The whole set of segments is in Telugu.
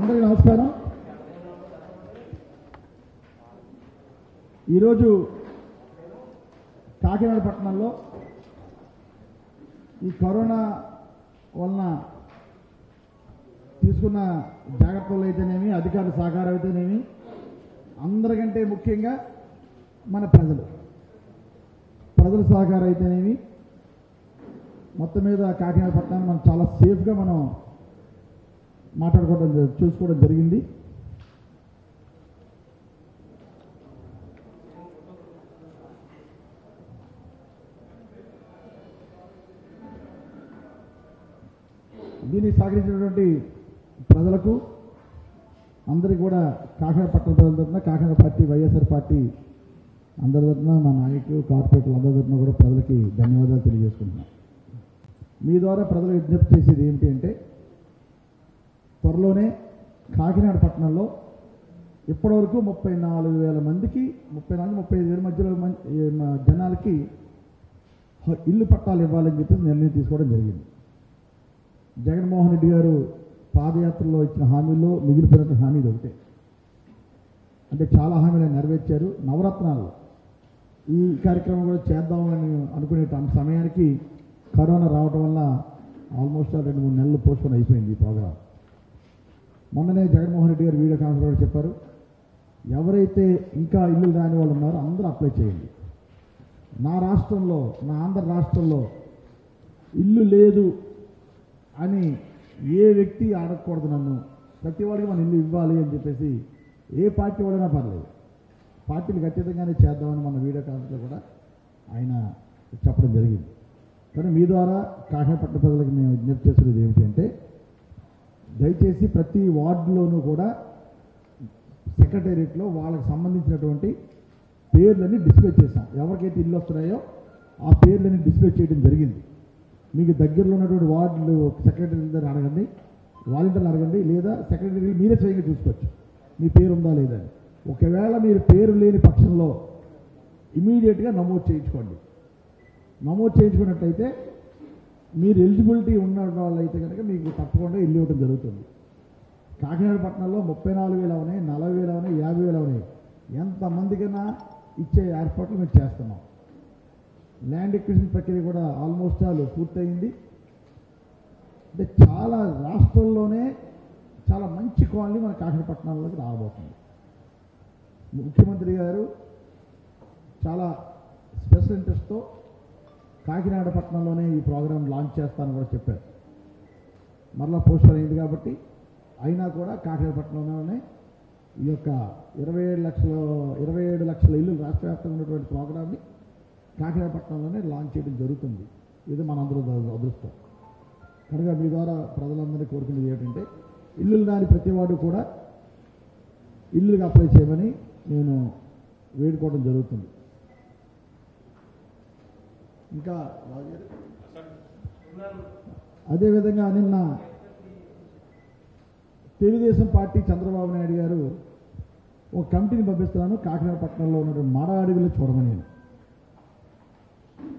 అందరికీ నమస్కారం. ఈరోజు కాకినాడ పట్టణంలో ఈ కరోనా వలన తీసుకున్న జాగ్రత్తలు అయితేనేమి అధికారుల సహకారం అయితేనేమి అందరికంటే ముఖ్యంగా మన ప్రజలు. ప్రజల సహకారం అయితేనేమి మొత్తం మీద కాకినాడ పట్టణాన్ని మనం చాలా సేఫ్గా మనం మాట్లాడుకోవడం జ- చూసుకోవడం జరిగింది. దీన్ని సహకరించినటువంటి ప్రజలకు అందరికీ కూడా కాకినాడ పట్టణ ప్రజల తరఫున కాకినాడ పార్టీ వైఎస్ఆర్ పార్టీ అందరి తరఫున మా నాయకులు కార్పొరేటర్లు అందరి తరఫున కూడా ప్రజలకి ధన్యవాదాలు తెలియజేసుకుంటున్నాం. మీ ద్వారా ప్రజలు విజ్ఞప్తి చేసేది ఏమిటి అంటే త్వరలోనే కాకినాడ పట్టణంలో ఇప్పటివరకు ముప్పై నాలుగు వేల మందికి ముప్పై నాలుగు ముప్పై ఐదు వేల మధ్యలో మ- జనాలకి ఇల్లు పట్టాలు ఇవ్వాలని చెప్పేసి నిర్ణయం తీసుకోవడం జరిగింది. జగన్మోహన్ రెడ్డి గారు పాదయాత్రలో ఇచ్చిన హామీల్లో మిగిలిపోయిన హామీ ఒకటే. అంటే చాలా హామీలు నెరవేర్చారు. నవరత్నాలు. ఈ కార్యక్రమం కూడా చేద్దామని అనుకునే సమయానికి కరోనా రావడం వల్ల ఆల్మోస్ట్ రెండు మూడు నెలలు పోస్ట్పోన్ అయిపోయింది ఈ ప్రోగ్రాం. మొన్ననే జగన్మోహన్ రెడ్డి గారు వీడియో కాన్ఫరెన్స్ కూడా చెప్పారు. ఎవరైతే ఇంకా ఇల్లు రాని వాళ్ళు ఉన్నారో అందరూ అప్లై చేయండి. నా రాష్ట్రంలో నా ఆంధ్ర రాష్ట్రంలో ఇల్లు లేదు అని ఏ వ్యక్తి అడగకూడదు నన్ను. ప్రతి వాడికి మన ఇల్లు ఇవ్వాలి అని చెప్పేసి ఏ పార్టీ వాడైనా పర్లేదు. పార్టీలు ఖచ్చితంగానే చేద్దామని మన వీడియో కాన్ఫరెన్స్లో కూడా ఆయన చెప్పడం జరిగింది. కానీ మీ ద్వారా కాకినాడపట్న ప్రజలకు మేము విజ్ఞప్తి చేస్తున్నది ఏమిటి అంటే దయచేసి ప్రతి వార్డులోనూ కూడా సెక్రటేరియట్లో వాళ్ళకి సంబంధించినటువంటి పేర్లని డిస్ప్లే చేశాం. ఎవరికైతే ఇల్లు వస్తున్నాయో ఆ పేర్లని డిస్ప్లే చేయడం జరిగింది. మీకు దగ్గరలో ఉన్నటువంటి వార్డులు సెక్రటరీ దగ్గర అడగండి వాలంటీర్లు అడగండి లేదా సెక్రటరీ మీరే స్వయంగా చూసుకోవచ్చు. మీ పేరు ఉందా లేదా అని. ఒకవేళ మీరు పేరు లేని పక్షంలో ఇమీడియట్గా నమోదు చేయించుకోండి. నమోదు చేయించుకున్నట్టయితే మీరు ఎలిజిబిలిటీ ఉన్న వాళ్ళైతే కనుక మీకు తప్పకుండా ఇల్లు ఇవ్వడం జరుగుతుంది. కాకినాడ పట్టణంలో ముప్పై నాలుగు వేలు అవునాయి నలభై వేలు అవునాయి యాభై వేలు అవునాయి. ఎంతమందికైనా ఇచ్చే ఏర్పాట్లు మేము చేస్తున్నాం. ల్యాండ్ ఎక్విజిషన్ ప్రక్రియ కూడా ఆల్మోస్ట్ ఆల్ పూర్తయింది. అంటే చాలా రాష్ట్రంలోనే చాలా మంచి కాలనీ మన కాకినాడ పట్టణంలోకి రాబోతుంది. ముఖ్యమంత్రి గారు చాలా స్పెషల్ ఇంట్రెస్ట్తో కాకినాడ పట్టణంలోనే ఈ ప్రోగ్రాం లాంచ్ చేస్తానని కూడా చెప్పారు. మరలా పోస్టర్ అయింది కాబట్టి అయినా కూడా కాకినాడ పట్టణంలోనే ఈ యొక్క ఇరవై ఏడు లక్షల ఇరవై ఏడు లక్షల ఇల్లు రాష్ట్ర వ్యాప్తంగా ఉన్నటువంటి ప్రోగ్రామ్ని కాకినాడ పట్టణంలోనే లాంచ్ చేయడం జరుగుతుంది. ఇది మనందరూ అదృష్టం. కనుక మీ ద్వారా ప్రజలందరినీ కోరుకునేది ఏంటంటే ఇల్లులు దాని ప్రతి వాడు కూడా ఇల్లుకి అప్లై చేయమని నేను వేడుకోవడం జరుగుతుంది. ఇంకా? అదేవిధంగా నిన్న తెలుగుదేశం పార్టీ చంద్రబాబు నాయుడు గారు ఒక కమిటీని పంపిస్తున్నాను. కాకినాడ పట్టణంలో ఉన్నటువంటి మాడ అడవిలో చూడమని నేను.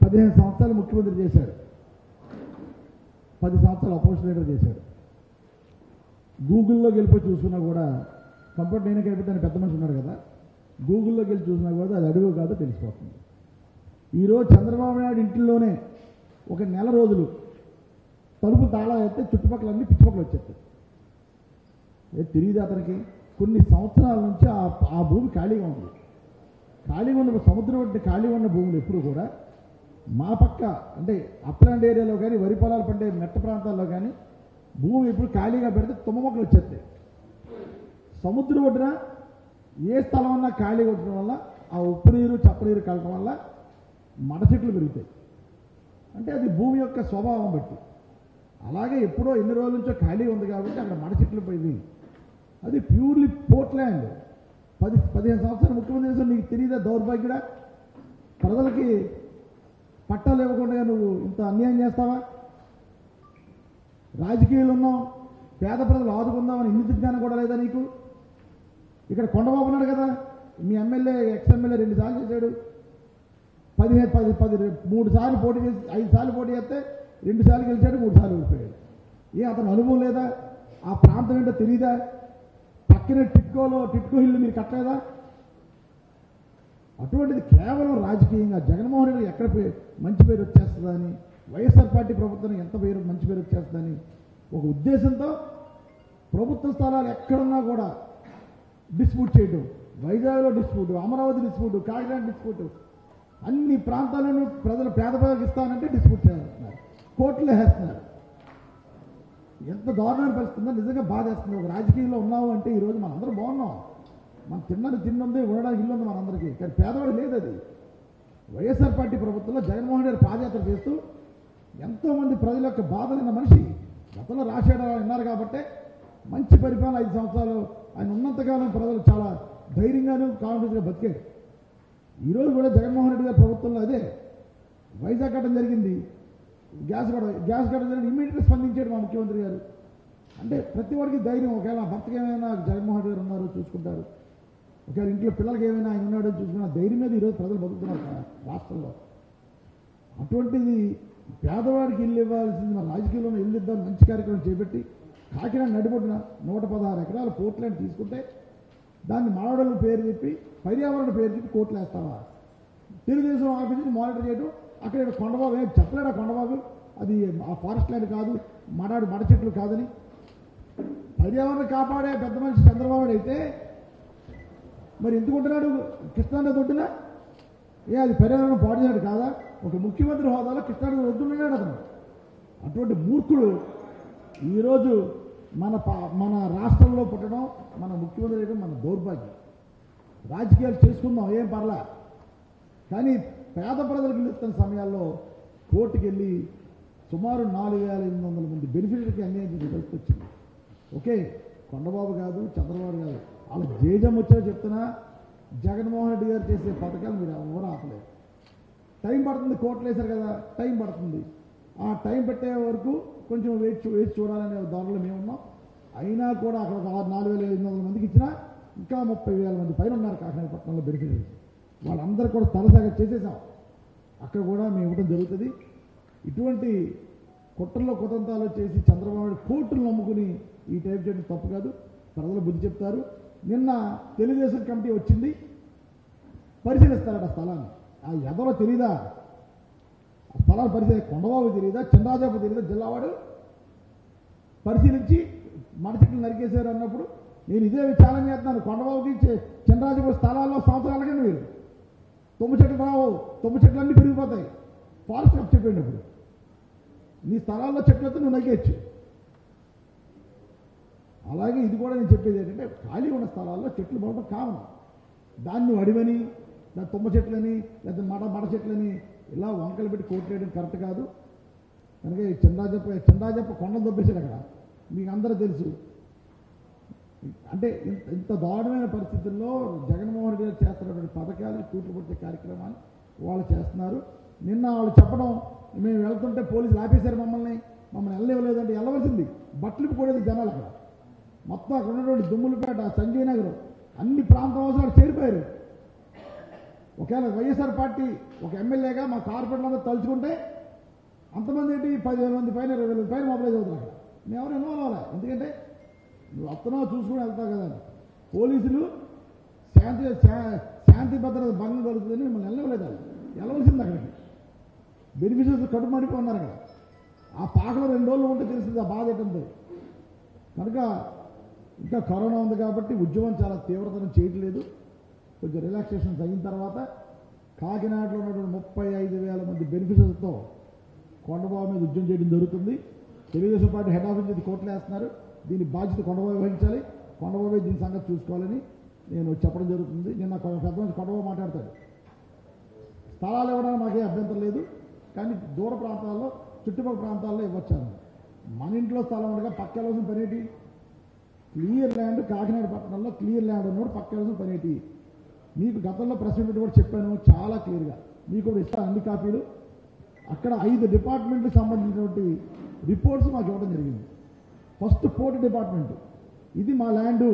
పదిహేను సంవత్సరాలు ముఖ్యమంత్రి చేశాడు. పది సంవత్సరాలు అపోజిషన్ లీడర్ చేశాడు. గూగుల్లోకి వెళ్ళిపోయి చూసుకున్నా కూడా కంప్యూటర్ నేనే కలిపి పెద్ద మనిషి ఉన్నాడు కదా. గూగుల్లోకి వెళ్ళి చూసినా కూడా అది అడుగు కాదో తెలిసిపోతుంది. ఈరోజు చంద్రబాబు నాయుడు ఇంటిలోనే ఒక నెల రోజులు తలుపు తాళా అయితే చుట్టుపక్కల అన్ని వచ్చేస్తాయి. ఏ తెలియదు అతనికి కొన్ని సంవత్సరాల నుంచి ఆ ఆ భూమి ఖాళీగా ఉంది. ఖాళీగా ఉన్న సముద్రం వంటి ఖాళీగా ఉన్న భూములు ఎప్పుడు కూడా మా పక్క అంటే అప్లాండ్ ఏరియాలో కానీ వరి పొలాలు పండే మెట్ట ప్రాంతాల్లో కానీ భూమి ఇప్పుడు ఖాళీగా పెడితే తుమ్మ మొక్కలు వచ్చేస్తాయి. సముద్రం ఒడ్డున ఏ స్థలం అన్నా ఖాళీగా ఉండటం వల్ల ఆ ఉప్పు నీరు చప్పనీరు కలటం వల్ల మడ చెట్లు పెరుగుతాయి. అంటే అది భూమి యొక్క స్వభావం బట్టి. అలాగే ఎప్పుడో ఎన్ని రోజుల నుంచో ఖాళీ ఉంది కాబట్టి అక్కడ మడ చెట్లు పోయింది అది ప్యూర్లీ పోర్ట్ ల్యాండ్. పది పదిహేను సంవత్సరాలు ముఖ్యమంత్రి చేసిన నీకు తెలియదా దౌర్భాగ్యుడా? ప్రజలకి పట్టాలు ఇవ్వకుండా నువ్వు ఇంత అన్యాయం చేస్తావా? రాజకీయాలు ఉన్నాం. పేద ప్రజలు ఆదుకుందామని ఇన్ని జ్ఞానం కూడా లేదా నీకు? ఇక్కడ కొండబాబు ఉన్నాడు కదా. మీ ఎమ్మెల్యే ఎక్స్ ఎమ్మెల్యే రెండు సార్లు చేశాడు. పదిహేను పది పది మూడు సార్లు పోటీ చేసి ఐదు సార్లు పోటీ చేస్తే రెండు సార్లు గెలిచాడు మూడు సార్లు ఓడిపోయాడు. ఏ అతను అనుభవం లేదా? ఆ ప్రాంతం ఏంటో తెలియదా పక్కన టిట్కోలో టిట్కో హిల్ మీరు కట్టలేదా? అటువంటిది కేవలం రాజకీయంగా జగన్మోహన్ రెడ్డి ఎక్కడ మంచి పేరు వచ్చేస్తుందని వైఎస్ఆర్ పార్టీ ప్రభుత్వం ఎంత పేరు మంచి పేరు వచ్చేస్తుందని ఒక ఉద్దేశంతో ప్రభుత్వ స్థలాలు ఎక్కడున్నా కూడా డిస్ప్యూట్ చేయడం వైజాగ్లో dispute Amaravati dispute Kakinada dispute అన్ని ప్రాంతాలను ప్రజలు పేద ప్రజలకు ఇస్తానంటే డిస్ప్యూట్ చేస్తున్నారు. కోర్టులో వేస్తున్నారు. ఎంత దారుణాన్ని పరిస్థితుందో నిజంగా బాధేస్తుంది. ఒక రాజకీయంలో ఉన్నావు అంటే ఈరోజు మనందరూ బాగున్నాం. మనం తిన్నది తిన్నుంది ఉండడానికి ఇల్లు ఉంది మనందరికీ. కానీ పేదవాడు లేదు అది. వైఎస్ఆర్ పార్టీ ప్రభుత్వంలో జగన్మోహన్ రెడ్డి పాదయాత్ర చేస్తూ ఎంతోమంది ప్రజల యొక్క బాధలైన మనిషి గతంలో రాజశేఖర ఉన్నారు కాబట్టి మంచి పరిపాలన ఐదు సంవత్సరాలు. ఆయన ఉన్నంతకాలం ప్రజలు చాలా ధైర్యంగాను కాన్ఫిడెన్స్గా బతికాడు ఈరోజు కూడా జగన్మోహన్ రెడ్డి గారి ప్రభుత్వంలో అదే. వైజాగ్ కట్టడం జరిగింది. గ్యాస్ కట్ట గ్యాస్ కట్టడం జరిగింది. ఇమీడియట్గా స్పందించాడు మా ముఖ్యమంత్రి గారు. అంటే ప్రతి వాడికి ధైర్యం. ఒకవేళ భర్తకి ఏమైనా జగన్మోహన్ రెడ్డి గారు ఉన్నారో చూసుకుంటారు. ఒకవేళ ఇంట్లో పిల్లలకి ఏమైనా ఆయన ఉన్నాడో చూసుకున్న ధైర్యం మీద ఈరోజు ప్రజలు బతుకుతున్నారు రాష్ట్రంలో. అటువంటిది పేదవాడికి ఇల్లు ఇవ్వాల్సింది మన రాజకీయంలో ఇల్లు ఇద్దాం మంచి కార్యక్రమం చేపట్టి కాకినాడ నడిపొట్టిన నూట పదహారు ఎకరాల పోర్ట్లను తీసుకుంటే దాన్ని మానవుల పేరు చెప్పి పర్యావరణ పేరు చెప్పి కోట్లు వేస్తావా? తెలుగుదేశం ఆఫీస్ని మానిటర్ చేయడం అక్కడ కొండబాబు ఏం చెప్పలేడా కొండబాబు? అది ఆ ఫారెస్ట్ ల్యాండ్ కాదు మడాడు మడ చెట్లు కాదని. పర్యావరణం కాపాడే పెద్ద మనిషి చంద్రబాబు అయితే మరి ఎందుకు ఉంటున్నాడు కృష్ణానది ఒడ్డున? ఏ అది పర్యావరణం పాడు కాదా? ఒక ముఖ్యమంత్రి హోదాలో కృష్ణానది ఒడ్డున్నాడు అతను. అటువంటి మూర్ఖుడు ఈరోజు మన పా- మన రాష్ట్రంలో పుట్టడం మన ముఖ్యమంత్రి చేయడం మన దౌర్భాగ్యం. రాజకీయాలు చేసుకుందాం ఏం పర్లా? కానీ పేద ప్రజలకు నిలుస్తున్న సమయాల్లో కోర్టుకు వెళ్ళి సుమారు నాలుగు వేల ఎనిమిది వందల మంది బెనిఫిషరీకి అన్యాయం చేసిన వచ్చింది. ఓకే కొండబాబు కాదు చంద్రబాబు కాదు వాళ్ళ జేజం వచ్చా చెప్తున్నా జగన్మోహన్ రెడ్డి గారు చేసే పథకాలు మీరు ఎవరు ఆపలేదు టైం పడుతుంది కోర్టులు వేశారు కదా టైం పడుతుంది. ఆ టైం పెట్టే వరకు కొంచెం వేచి చూ- వేచి చూడాలనే దారిలో మేము ఉన్నాం అయినా కూడా అక్కడ ఒక ఆరు నాలుగు వేల ఎనిమిది వందల మందికి ఇచ్చినా ఇంకా ముప్పై వేల మంది పైన ఉన్నారు కాకినాడపట్నంలో పట్టణంలో వాళ్ళందరూ కూడా తలసాగ చేసేసాం. అక్కడ కూడా మేము ఇవ్వడం జరుగుతుంది. ఇటువంటి కుట్రలో కుతంతాలు చేసి చంద్రబాబు నాయుడు కోర్టులు నమ్ముకుని ఈ టైప్ చేయడం తప్పు కాదు. ప్రజలు బుద్ధి చెప్తారు. నిన్న తెలుగుదేశం కమిటీ వచ్చింది. పరిశీలిస్తారట స్థలాన్ని. ఆ ఎవరో తెలీదా? స్థలాలు పరిశీలి కొండబాబు తెలియదా? చంద్రాజాబు తెలియదా? జిల్లావాడు పరిశీలించి మడచెట్లు నరికేశారు అన్నప్పుడు నేను ఇదే ఛాలెంజ్ చేస్తున్నాను. కొండబాబుకి చంద్రాజాబు చంద్రాజాపు స్థలాల్లో సంవత్సరాలకండి మీరు తొమ్మిది చెట్లు రావు. తొమ్మిది చెట్లు అన్నీ పెరిగిపోతాయి. ఫారెస్ట్ కప్ చెప్పండి ఇప్పుడు నీ స్థలాల్లో చెట్లు అయితే నువ్వు నరికేయచ్చు. అలాగే ఇది కూడా నేను చెప్పేది ఏంటంటే ఖాళీ ఉన్న స్థలాల్లో చెట్లు పడటం కామన్. దాన్ని అడివని లేదా తుమ్మ చెట్లని లేదా మడ మడ చెట్లని ఇలా వంకలు పెట్టి కోట్లేయడం కరెక్ట్ కాదు. కనుక ఈ చందాజప్ప చందాజప్ప కొండలు దొబ్బేశాడు అక్కడ. మీకు అందరూ తెలుసు. అంటే ఇంత ఇంత దారుణమైన పరిస్థితుల్లో జగన్మోహన్ రెడ్డి గారు చేస్తున్నటువంటి పథకాలు కూట్లు పట్టే కార్యక్రమాలు వాళ్ళు చేస్తున్నారు. నిన్న వాళ్ళు చెప్పడం మేము వెళ్తుంటే పోలీసులు ఆపేశారు మమ్మల్ని. మమ్మల్ని వెళ్ళలేదంటే వెళ్ళవలసింది. బట్టలు ఇప్పుకోలేదు జనాలు అక్కడ. మొత్తం అక్కడ ఉన్నటువంటి దుమ్ములపేట సంజయ్ నగర్ అన్ని ప్రాంతం అవసరాలు చేరిపోయారు. ఒకవేళ వైఎస్ఆర్ పార్టీ ఒక ఎమ్మెల్యేగా మా కార్పొరేట్లందరూ తలుచుకుంటే అంతమంది ఏంటి? పదివేల మంది పైన ఇరవై వేల పైన మొబైల్ అవుతారు మేము ఎవరు ఇన్వాల్వ్ అవ్వాలి. ఎందుకంటే నువ్వు అత్తనో చూసుకుని వెళ్తావు కదా. అని. పోలీసులు శాంతి శా- శాంతి భద్రత భంగం కలుగుతుందని మిమ్మల్ని వెళ్ళవలేదు వాళ్ళు. వెళ్ళవలసింది అక్కడికి. బెనిఫిషరీస్ కడుపు ఉన్నారు అక్కడ. ఆ పాకలో రెండు రోజులు ఉంటే తెలిసింది ఆ బాధ ఏంటంటే కనుక ఇంకా కరోనా ఉంది కాబట్టి ఉద్యమం చాలా తీవ్రతను చేయట్లేదు. కొంచెం రిలాక్సేషన్స్ అయిన తర్వాత కాకినాడలో ఉన్నటువంటి ముప్పై ఐదు వేల మంది బెనిఫిషరీస్తో కొండబాబు మీద ఉద్యమం చేయడం జరుగుతుంది. తెలుగుదేశం పార్టీ హెడ్ ఆఫీస్ ఇది కోట్లు వేస్తున్నారు. దీని బాధ్యత కొండబాబు వహించాలి. కొండబాబు దీని సంగతి చూసుకోవాలని నేను చెప్పడం జరుగుతుంది. నిన్న పెద్ద మంది కొండబాబు మాట్లాడతాడు. స్థలాలు ఇవ్వడానికి మాకే అభ్యంతరం లేదు. కానీ దూర ప్రాంతాల్లో చుట్టుపక్కల ప్రాంతాల్లో ఇవ్వచ్చాను. మన ఇంట్లో స్థలం ఉండగా పక్క పనేటి క్లియర్ ల్యాండ్ కాకినాడ పట్టణంలో క్లియర్ ల్యాండ్ ఉన్నప్పుడు పక్క పనేటి మీకు గతంలో ప్రెస్ మీట్ కూడా చెప్పాను చాలా క్లియర్గా మీకు కూడా ఇస్తాను అన్ని కాపీలు. అక్కడ ఐదు డిపార్ట్మెంట్కి సంబంధించినటువంటి రిపోర్ట్స్ మాకు ఇవ్వడం జరిగింది. ఫస్ట్ పోర్ట్ డిపార్ట్మెంట్ ఇది మా ల్యాండు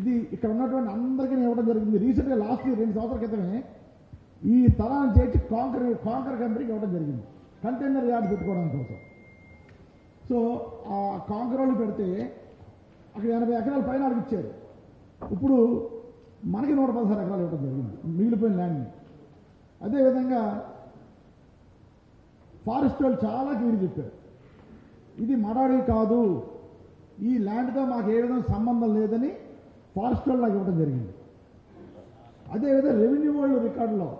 ఇది ఇక్కడ ఉన్నటువంటి అందరికీ నేను ఇవ్వడం జరిగింది. రీసెంట్గా లాస్ట్ ఇయర్ రెండు సంవత్సరాల క్రితమే ఈ స్థలాన్ని చేర్చి కాంకర్ కాంకర్ కంపెనీకి ఇవ్వడం జరిగింది. కంటైనర్ యార్డ్ పెట్టుకోవడానికి కోసం. సో ఆ కాంకర్ వాళ్ళు పెడితే అక్కడ ఎనభై ఎకరాల పైన వాళ్ళకి ఇచ్చారు. ఇప్పుడు మనకి నూట పదహారు ఎకరాలు ఇవ్వడం జరిగింది. మిగిలిపోయిన ల్యాండ్ని అదేవిధంగా ఫారెస్ట్ వాళ్ళు చాలా క్లియర్ చెప్పారు. ఇది మడాడి కాదు. ఈ ల్యాండ్తో మాకు ఏ విధంగా సంబంధం లేదని ఫారెస్ట్ వాళ్ళు నాకు ఇవ్వడం జరిగింది. అదేవిధంగా రెవెన్యూ వాళ్ళు రికార్డులో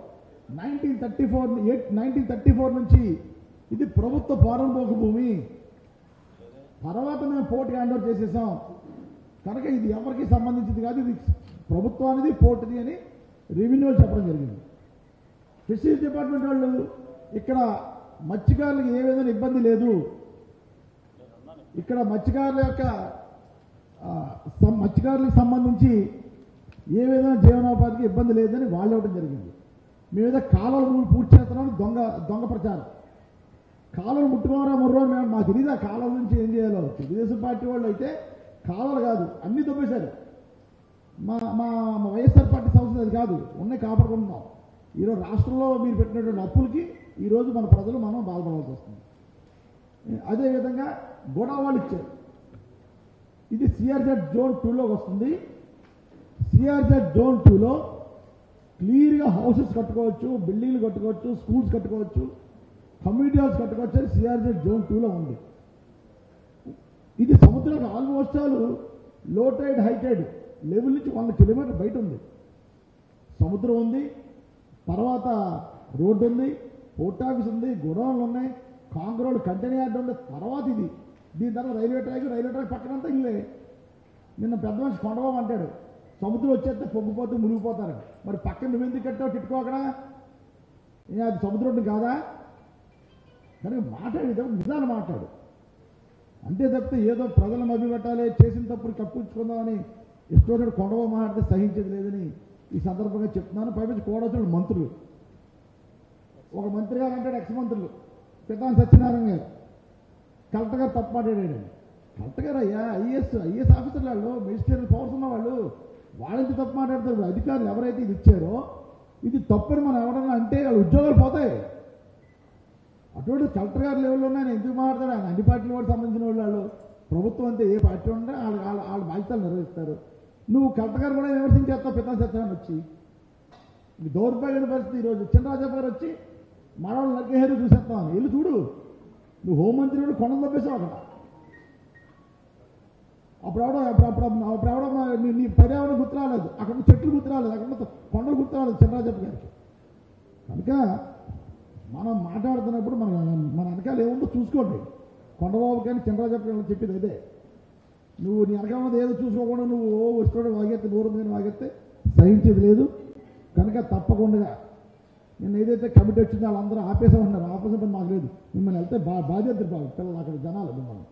nineteen thirty four eight nineteen thirty four నుంచి ఇది ప్రభుత్వ పారంభోగ భూమి. తర్వాత మేము పోర్ట్ హ్యాండ్ ఓవర్ చేసేసాం. కనుక ఇది ఎవరికి సంబంధించింది కాదు ఇది ప్రభుత్వానిది పోర్టుది అని రెవెన్యూ చెప్పడం జరిగింది. ఫిషరీస్ డిపార్ట్మెంట్ వాళ్ళు ఇక్కడ మత్స్యకారులకు ఏ విధంగా ఇబ్బంది లేదు. ఇక్కడ మత్స్యకారుల యొక్క మత్స్యకారులకు సంబంధించి ఏ విధంగా జీవనోపాధికి ఇబ్బంది లేదని వాళ్ళు ఇవ్వడం జరిగింది. మేము ఏదో కాలువలు పూర్తి చేస్తున్నాం దొంగ దొంగ ప్రచారం. కాలువలు ముట్టుకోరా ముర్రో మేము మాకు తెలియదా కాలువ నుంచి ఏం చేయాలో. తెలుగుదేశం పార్టీ వాళ్ళు అయితే కాలువలు కాదు అన్నీ దొబ్బేశారు మా మా మా వైఎస్ఆర్ పార్టీ సంస్థ అది కాదు. ఉన్నాయి కాపాడుకుంటున్నాం. ఈరోజు రాష్ట్రంలో మీరు పెట్టినటువంటి అప్పులకి ఈరోజు మన ప్రజలు మనం బాధపడాల్సి వస్తుంది. అదేవిధంగా గోడా వాళ్ళు ఇచ్చారు. ఇది సిఆర్జెడ్ జోన్ టూలోకి వస్తుంది. సిఆర్జెడ్ జోన్ టూలో క్లియర్గా హౌసెస్ కట్టుకోవచ్చు బిల్డింగ్లు కట్టుకోవచ్చు స్కూల్స్ కట్టుకోవచ్చు కమ్యూనిటీ హాల్స్ కట్టుకోవచ్చు అని సిఆర్జెడ్ జోన్ టూలో ఉంది. ఇది సముద్రానికి almost low tide high tide level నుంచి వంద కిలోమీటర్ బయట ఉంది. సముద్రం ఉంది తర్వాత రోడ్డు ఉంది పోర్ట్ ఆఫీస్ ఉంది గొడవలు ఉన్నాయి కాంగ్రోడ్ కంటైనర్ యార్డ్ ఉంది తర్వాత ఇది. దీని తర్వాత రైల్వే ట్రాక్ రైల్వే ట్రాక్ పక్కనంతా ఇల్లే. నిన్న పెద్ద మనిషి కొండబాబు అంటాడు సముద్రం వచ్చేస్తే పొంగిపోతే మునిగిపోతారు. మరి పక్కన నువ్వెందుకు కట్టావు తిట్టుకోకడా అది సముద్రం కాదా? కానీ మాట్లాడేటప్పుడు నిజాలు మాట్లాడు. అంతే తప్పితే ఏదో ప్రజలను మభ్యపెట్టాలి చేసిన తప్పుడు కప్పించుకుందామని ఇష్టం కొండవ మాట్లాడితే సహించేది లేదని ఈ సందర్భంగా చెప్తున్నాను. పైపించి కోడచుడు మంత్రులు. ఒక మంత్రి గారు అంటాడు ఎక్స్ మంత్రులు. పితాన్ సత్యనారాయణ గారు. కలెక్టర్ గారు తప్పు మాట్లాడాడు. కలెక్టర్ గారు అయ్యా ఐఏఎస్ ఐఏఎస్ ఆఫీసర్లు వాళ్ళు మెజిస్ట్రేట్ పవర్స్ ఉన్న వాళ్ళు వాళ్ళంతా తప్పు మాట్లాడతారు? అధికారులు ఎవరైతే ఇది ఇచ్చారో ఇది తప్పని మనం ఎవరన్నా అంటే వాళ్ళ ఉద్యోగాలు పోతాయి. అటువంటి కలెక్టర్ గారు లెవెల్లో ఆయన ఎందుకు మాట్లాడతాడు ఆయన అన్ని పార్టీల వాడు సంబంధించిన వాళ్ళు వాళ్ళు. ప్రభుత్వం అంటే ఏ పార్టీ ఉంటే వాళ్ళ వాళ్ళ వాళ్ళ బాధ్యతలు నిర్వహిస్తారు నువ్వు కలెక్టర్ గారు కూడా విమర్శించేస్తావు పితా సత్యనారాయణ వచ్చి. ఇది దౌర్భాగ్యమైన పరిస్థితి ఈరోజు. చినరాజప్ప గారు వచ్చి మనవాళ్ళు నరికేహారు చూసేస్తాను వెళ్ళి చూడు. నువ్వు హోంమంత్రి కూడా కొండలు తప్పేసావు అక్కడ. అప్పుడు ఎవడో అప్పుడు అప్పుడు అప్పుడు ఎవడో నీ నీ పర్యావరణం గుర్తురాలేదు అక్కడ చెట్లు గుర్తురాలేదు అక్కడ కొండలు గుర్తురాలేదు రాలేదు చినరాజప్ప గారికి. కనుక మనం మాట్లాడుతున్నప్పుడు మన మన వెనకాల ఏముందో చూసుకోండి. కొండబాబు కానీ చంద్రరాజప్ప గారు చెప్పేది అదే? నువ్వు నీ వెనకాల ఉన్నది ఏదో చూసుకోకుండా నువ్వు ఓ వస్తాడు వాగెత్తే నూరు మీద వాగెత్తే సహించేది లేదు. కనుక తప్పకుండా నేను ఏదైతే కమిటీ వచ్చిందో వాళ్ళందరూ ఆపేసే ఉన్నారు ఆపేసే పని మాకు లేదు. మిమ్మల్ని వెళ్తే బా బాధ్యత పిల్లలు అక్కడ జనాలు మిమ్మల్ని.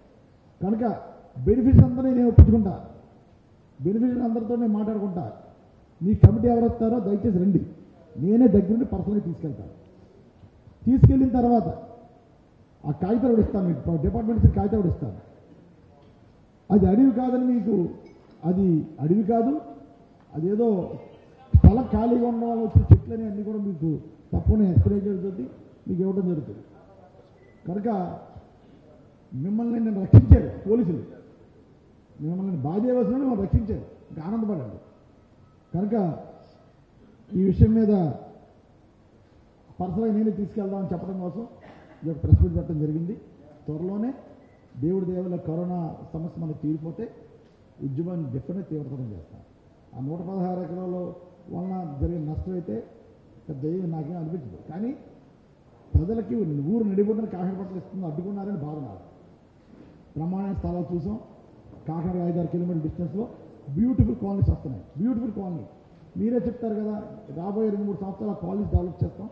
కనుక బెనిఫిట్స్ అందరినీ నేను ఒప్పించుకుంటా. బెనిఫిట్స్ అందరితో నేను మాట్లాడుకుంటా. మీ కమిటీ ఎవరు వస్తారో దయచేసి రండి. నేనే దగ్గరుండి పర్సనల్గా తీసుకెళ్తాను. తీసుకెళ్ళిన తర్వాత ఆ కాగితాలు కూడా ఇస్తాను మీకు డిపార్ట్మెంట్ కాగితాలు కూడా ఇస్తాను. అది అడవి కాదని మీకు అది అడవి కాదు అదేదో స్థలం ఖాళీగా ఉన్న వాళ్ళు వచ్చిన చెట్లని అన్నీ కూడా మీకు తప్పని ఎక్స్ప్లెయిన్ జరుగుతుంది మీకు ఇవ్వడం జరుగుతుంది. కనుక మిమ్మల్ని నేను రక్షించారు పోలీసులు. మిమ్మల్ని బాధ చేయవలసిన మిమ్మల్ని రక్షించారు ఇంకా ఆనందపడండి. కనుక ఈ విషయం మీద పర్సనల్గా నేనే తీసుకెళ్దామని చెప్పడం కోసం ఈ యొక్క ప్రెస్ మీట్ పెట్టడం జరిగింది. త్వరలోనే దేవుడి దేవుల కరోనా సమస్య మనకు తీరిపోతే ఉద్యమాన్ని డెఫినెట్ తీవ్రతరం చేస్తాం. ఆ నూట పదహారు ఎకరాల వలన జరిగిన నష్టం అయితే పెద్ద ఏమి నాకేం అనిపించదు. కానీ ప్రజలకి ఊరు నడిబొడ్డున కాకినాడ పట్ల ఇస్తుంది అడ్డుకున్నారని బాధ నాకు. బ్రహ్మాండ స్థలాలు చూసాం. కాకినాడ ఐదారు కిలోమీటర్ డిస్టెన్స్లో బ్యూటిఫుల్ కాలనీస్ వస్తున్నాయి. బ్యూటిఫుల్ కాలనీ మీరే చెప్తారు కదా రాబోయే రెండు మూడు సంవత్సరాల కాలనీస్ డెవలప్ చేస్తాం.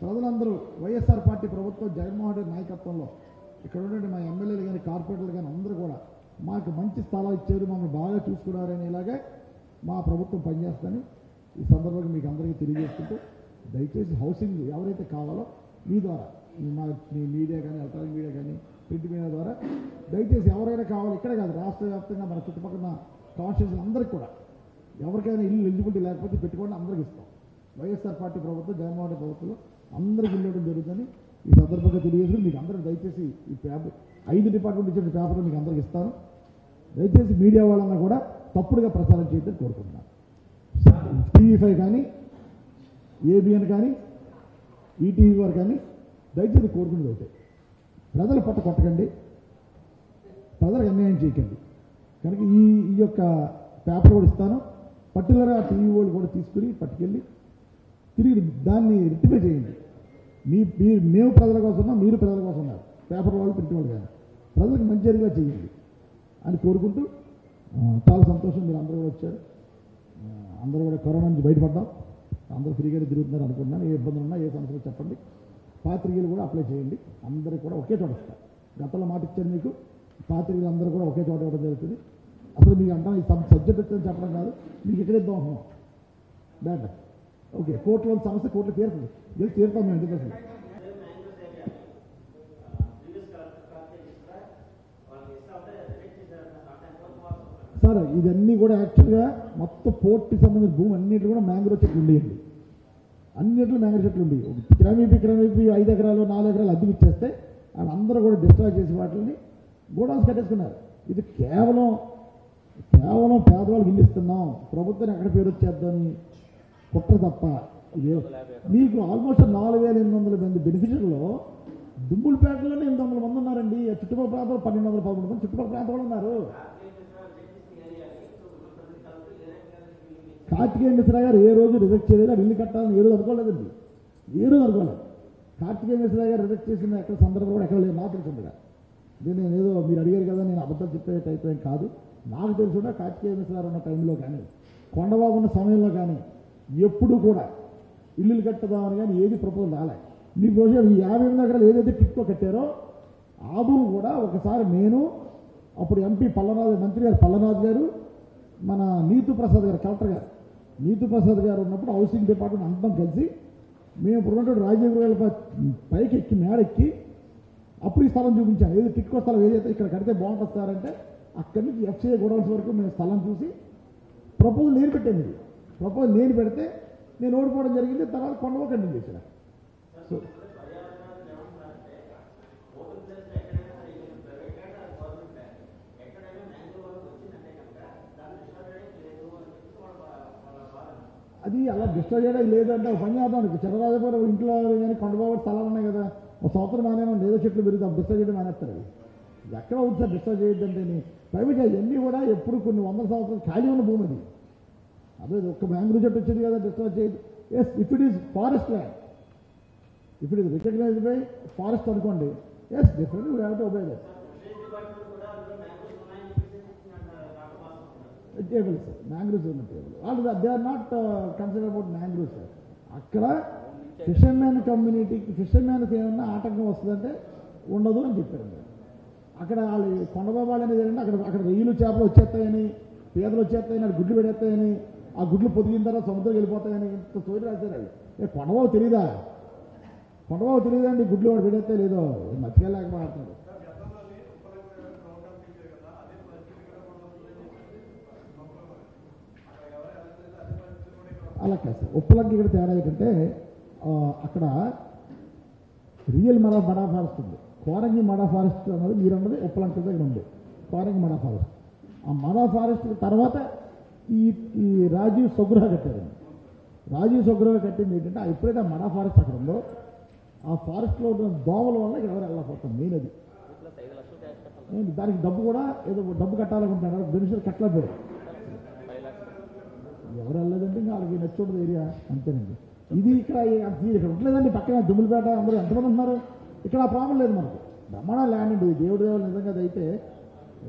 ప్రజలందరూ వైఎస్ఆర్ పార్టీ ప్రభుత్వం జగన్మోహన్ రెడ్డి నాయకత్వంలో ఇక్కడ ఉండే మా ఎమ్మెల్యేలు కానీ కార్పొరేటర్లు కానీ అందరూ కూడా మాకు మంచి స్థలాలు ఇచ్చారు మమ్మల్ని బాగా చూసుకున్నారని ఇలాగే మా ప్రభుత్వం పనిచేస్తుందని ఈ సందర్భంగా మీకు అందరికీ తెలియజేసుకుంటూ దయచేసి హౌసింగ్ ఎవరైతే కావాలో మీ ద్వారా మీ మా మీ మీడియా కానీ ఎలక్ట్రానిక్ మీడియా కానీ ప్రింట్ మీడియా ద్వారా దయచేసి ఎవరైనా కావాలి ఇక్కడే కాదు రాష్ట్ర వ్యాప్తంగా మన చుట్టుపక్కల కాన్స్టిట్యూషన్ అందరికీ కూడా ఎవరికైనా ఇల్లు ఎలిజిబిలిటీ లేకపోతే పెట్టుకోండి అందరికి ఇస్తాం. వైఎస్ఆర్ పార్టీ ప్రభుత్వం జగన్మోహన్ రెడ్డి ప్రభుత్వంలో అందరికి వెళ్ళడం జరుగుతుంది. జరుగుతుందని ఈ సందర్భంగా తెలియజేసి మీకు అందరూ దయచేసి ఈ పేపర్ ఐదు డిపార్ట్మెంట్ ఇచ్చిన పేపర్ మీకు అందరికి ఇస్తాను. దయచేసి మీడియా వాళ్ళన్నా కూడా తప్పుడుగా ప్రచారం చేయడం కోరుకుంటున్నాను. టీవీ ఫైవ్ కానీ ఏబిఎన్ కానీ ఈటీవీ వారు కానీ దయచేసి కోరుకునేది ఒకటే. ప్రజలు పట్ట కొట్టకండి. ప్రజలకు అన్యాయం చేయకండి. కనుక ఈ ఈ యొక్క పేపర్ కూడా ఇస్తాను. పర్టికులర్గా టీవీ వాళ్ళు కూడా తీసుకుని పట్టుకెళ్ళి తిరిగి దాన్ని రెక్టిఫై చేయండి. మీ మీ- మేము ప్రజల కోసం మీరు ప్రజల కోసం ఉన్నారు. పేపర్ వాళ్ళు ప్రింట్ వాళ్ళు కానీ ప్రజలకు మంచి జరిగేలా చేయండి అని కోరుకుంటూ చాలా సంతోషం మీరు అందరూ కూడా వచ్చారు. అందరూ కూడా కరోనా నుంచి బయటపడ్డాం. అందరూ ఫ్రీగానే తిరుగుతున్నారు అనుకుంటున్నాను. ఏ ఇబ్బందులు ఉన్నా ఏ సమస్యలు చెప్పండి. పాత్రికలు కూడా అప్లై చేయండి. అందరికీ కూడా ఒకే చోట వస్తారు. గతంలో మాట ఇచ్చారు మీకు. పాత్రికలు అందరూ కూడా ఒకే చోట ఇవ్వడం జరుగుతుంది. అసలు మీకు అంటాం ఈ సబ్ సబ్జెక్ట్ వచ్చని చెప్పడం కాదు. మీకు ఎక్కడ ఇద్దాం అసలు బ్యాడ్ ఓకే కోర్టులో సమస్య కోర్టులో తీరుతుంది. ఇది తీరుతాం మేము ఎందుకు అసలు? సార్ ఇదన్నీ కూడా యాక్చువల్గా మొత్తం పోర్ట్కి సంబంధించిన భూమి అన్నింటిలో కూడా మ్యాంగ్రోవ్ చెట్లు ఉండేయండి. అన్నింటిలో మ్యాంగ్రో చెట్లు ఉండేవి. క్రమేపీ క్రమేపీ ఐదు ఎకరాలు నాలుగు ఎకరాలు అద్దెకి ఇచ్చేస్తే అందరూ కూడా డిస్ట్రాయ్ చేసి వాటిని గోడౌన్స్ కట్టేసుకున్నారు. ఇది కేవలం కేవలం పేదవాళ్ళకి ఇల్లు ఇస్తున్నాం. ప్రభుత్వం ఎక్కడ పేరు వచ్చేద్దని కుట్ర తప్ప మీకు ఆల్మోస్ట్ నాలుగు వేల ఎనిమిది వందల మంది బెనిఫిషియర్లో దుమ్ములపేటలోనే ఎనిమిది వందల మంది ఉన్నారండి. చుట్టుపక్కల ప్రాంతాలు పన్నెండు వందల పదమూడు మంది చుట్టుపక్కల ప్రాంతాలు ఉన్నారు. కార్తికేయ మిశ్రా గారు ఏ రోజు రిజెక్ట్ చేయలేదు అది ఇల్లు కట్టాలని ఏ రోజు అనుకోలేదండి. ఏ రోజు అనుకోలేదు. కార్తికేయ మిశ్రా గారు రిజెక్ట్ చేసిన ఎక్కడ సందర్భం కూడా ఎక్కడ లేదు నాకు తెలుసుండగా నేను ఏదో మీరు అడిగారు కదా నేను అబద్ధం చెప్పే టైప్ ఏం కాదు. నాకు తెలుసుండే కార్తికేయ మిశ్రా ఉన్న టైంలో కానీ కొండబాబు ఉన్న సమయంలో కానీ ఎప్పుడు కూడా. ఇల్లులు కట్టదామని కానీ ఏది ప్రపోజల్ రాలే. మీకు రోజు ఈ యాభై ఎనిమిది ఎకరాలు ఏదైతే టిక్కో కట్టారో ఆ భూమి కూడా ఒకసారి నేను అప్పుడు ఎంపీ పల్లనాథ్ మంత్రి గారు పల్లనాథ్ గారు మన నీతు ప్రసాద్ గారు కలెక్టర్ గారు నీతు ప్రసాద్ గారు ఉన్నప్పుడు హౌసింగ్ డిపార్ట్మెంట్ అంతం కలిసి మేము ఇప్పుడు ఉన్నటువంటి రాజీవ్ గారి పైకి ఎక్కి మేడెక్కి అప్పుడు ఈ స్థలం చూపించాను ఏది టిక్కో స్థలం ఏదైతే ఇక్కడ కడితే బాగుంటుంది సార్ అంటే అక్కడి నుంచి ఎఫ్సీఏ గోడౌన్స్ వరకు మేము స్థలం చూసి ప్రపోజల్ నేను పెట్టాను సపోజ్ నేను పెడితే నేను ఓడిపోవడం జరిగింది తర్వాత కొండవ కంటిన్యూ చేసిన సో అది అలా డిస్టర్బ్ చేయడం లేదంటే ఒక పని చేద్దాం అనుకో ఇంట్లో కానీ కొండబాబు స్థలాలు ఉన్నాయి కదా ఒక సంవత్సరం మానేమో లేదో చెట్లు పెరుగుతాం డిస్టర్బ్ చేయడం మానేస్తారు అది ఎక్కడ అవుతుంది సార్ డిస్టర్బ్ చేయొద్దంటే ప్రైవేట్ ఇవన్నీ కూడా ఎప్పుడు కొన్ని వందల సంవత్సరాలు ఖాళీ ఉన్న భూమి అది. అదే ఒక్క మ్యాంగ్రూ చెట్టు వచ్చింది కదా డిస్టర్బ్ చేయదు yes if it is forest land if it is recognised by forest అనుకోండి yes different we have to obey that table sir mangroves ఉన్న టేబుల్ వాళ్ళు they are not consider about mangroves sir అక్కడ ఫిషర్మ్యాన్ కమ్యూనిటీకి ఫిషర్మ్యాన్కి ఏమన్నా ఆటంకం వస్తుందంటే ఉండదు అని చెప్పారు. అక్కడ వాళ్ళు కొండబాబాలు అనేది ఏంటంటే అక్కడ అక్కడ రొయ్యలు చేపలు వచ్చేస్తాయని పీదలు వచ్చేస్తాయని అక్కడ గుడ్లు పెడేస్తాయని ఆ గుడ్లు పొదిగిన తర్వాత సముద్రం వెళ్ళిపోతాయని ఇంత స్టోరీ రాశారు. వాళ్ళు ఏ కొండబాబు తెలీదా? కొండబాబు తెలియదండి గుడ్లు వాడు పెడితే లేదో. మర్చిపోలేక మాట్లాడు అలా కాదు. సార్ ఇక్కడ తేడా ఏంటంటే అక్కడ రియల్ మడా మడా ఫారెస్ట్ ఉంది. కోరంగి మడా ఫారెస్ట్ అన్నది మీరు అన్నది ఉప్పలంకి దగ్గర ఉంది. కోరంగి మడా ఫారెస్ట్. ఆ మడా ఫారెస్ట్ తర్వాత ఈ ఈ రాజీవ్ స్వగృహ కట్టారండి రాజీవ్ స్వగృహ కట్టింది ఏంటంటే ఆ ఎప్పుడైతే ఆ మడా ఫారెస్ట్ అక్కడ ఉందో ఆ ఫారెస్ట్లో ఉన్న దోమల వల్ల ఇక్కడ ఎవరు వెళ్ళకపోతాం మెయిన్ అది. దానికి డబ్బు కూడా ఏదో డబ్బు కట్టాలనుకుంటున్నారు బెనిఫిషియల్ కట్టలేదు ఎవరు వెళ్ళలేదంటే ఇంకా వాళ్ళకి నచ్చుండదు ఏరియా అంతేనండి. ఇది ఇక్కడ ఇక్కడ ఉండలేదండి పక్కన దుమ్ములపేట అందరూ ఎంతమంది ఉన్నారు? ఇక్కడ ఆ ప్రాబ్లం లేదు మనకు. బ్రహ్మాండ ల్యాండ్ అండి దేవుడు దేవుడు నిజంగా అది అయితే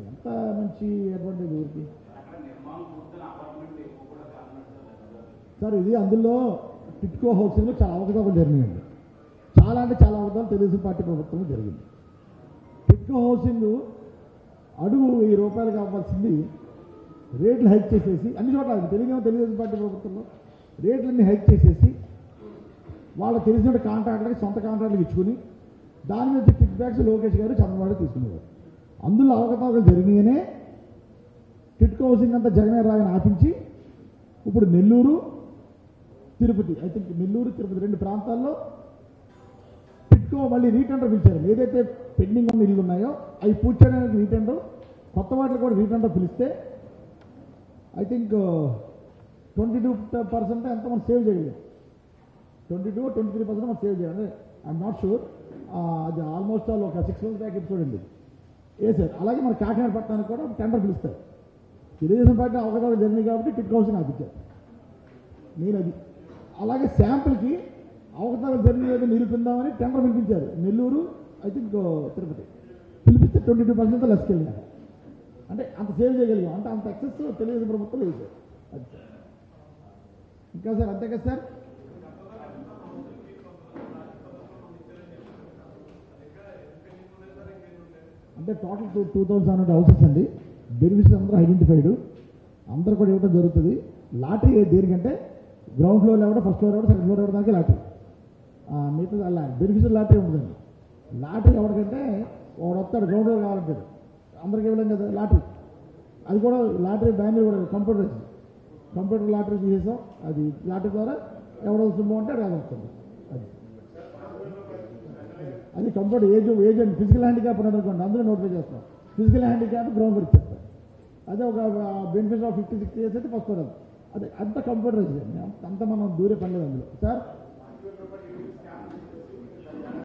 ఎంత మంచి అడ్వాంటేజ్ ఊరికి? సార్ ఇది అందులో టిట్కో హౌసింగ్లో చాలా అవకతవకలు జరిగినాయండి. చాలా అంటే చాలా అవకతవకలు తెలుగుదేశం పార్టీ ప్రభుత్వంలో జరిగింది. టిట్కో హౌసింగ్ అడుగు వెయ్యి రూపాయలు కావాల్సింది రేట్లు హైక్ చేసేసి అన్ని చోట్ల అది తెలుగు తెలుగుదేశం పార్టీ ప్రభుత్వంలో రేట్లన్నీ హైక్ చేసేసి వాళ్ళకి తెలిసిన కాంట్రాక్టర్కి సొంత కాంట్రాక్టులు ఇచ్చుకుని దాని మీద కిక్ బ్యాక్స్ లోకేష్ గారు చంద్రబాబు తీసుకునేవారు. అందులో అవకతవకలు జరిగినాయనే టిట్కో హౌసింగ్ అంతా జగన్ రాయని ఆపించి ఇప్పుడు నెల్లూరు తిరుపతి ఐ థింక్ నెల్లూరు తిరుపతి రెండు ప్రాంతాల్లో పిట్కో మళ్ళీ రీటెండర్ పిలిచారు. ఏదైతే పెండింగ్ ఉన్న ఇల్లు ఉన్నాయో అవి పూర్తి చేయడానికి రీటెండర్. కొత్త వాటిలో కూడా రీటెండర్ పిలిస్తే I think twenty two percent ఎంత మనం సేవ్ చేయలేదు twenty two twenty three percent మనం సేవ్ చేయాలి ఐఎమ్ నాట్ షూర్ అది ఆల్మోస్ట్ ఆల్ ఒక సిక్స్ మంత్స్ బ్యాక్ ఎపిసోడ్ అండి ఏ సార్ అలాగే మన కాకినాడ పట్టణానికి కూడా టెండర్ పిలుస్తారు. తెలుగుదేశం పార్టీ అవకాశాలు జరిగినాయి కాబట్టి టిట్ హౌస్ నాకు నేను అది అలాగే శాంపుల్కి అవకతవకలు జరిగినది నిరూపిందామని టెండర్ పిలిపించారు. Nellore I think Tirupati. పిలిపిస్తే ట్వంటీ టూ పర్సెంట్ లెస్కి అంటే అంత సేవ్ చేయగలిగాం. అంటే అంత ఎక్సెస్ తెలుగుదేశం ప్రభుత్వం లేదు. సార్. అది ఇంకా సార్ అంతే కదా సార్? అంటే total two two thousand hundred houses అండి. బెనిఫిట్స్ అందరూ ఐడెంటిఫైడ్. అందరూ కూడా ఇవ్వడం జరుగుతుంది. లాటరీ దేనికంటే గ్రౌండ్ ఫ్లోర్ ఎవడో ఫస్ట్ ఫ్లోర్ ఎవడో సెకండ్ ఫ్లోర్ ఎవడో దానికి లాటరీ మిగతా అలా బెనిఫిషియల్ లాటరీ ఉంటుందండి. లాటరీ ఎవరికంటే వాడు వస్తాడు గ్రౌండ్ ఫ్లోర్ కావాలంటాడు. అందరికి ఇవ్వలేం కదా లాటరీ అది కూడా లాటరీ బ్యాన్ కూడా కంప్యూటర్ కంప్యూటర్ లాటరీ తీసేసాం అది లాటరీ ద్వారా ఎవడో సుబ్బం అంటే అది వస్తుంది. అది. అది computer age age and. Physical handicap ఉన్నది అందరూ నోటిఫై చేస్తాం ఫిజికల్ హ్యాండిక్యాప్ గ్రౌండ్ వర్క్ చేస్తాం అదే ఒక benefit of fifty six years అయితే ఫస్ట్ వరకు అదే అంత కంప్యూటర్ అంత మనం దూరే పని లేదు అందులో సార్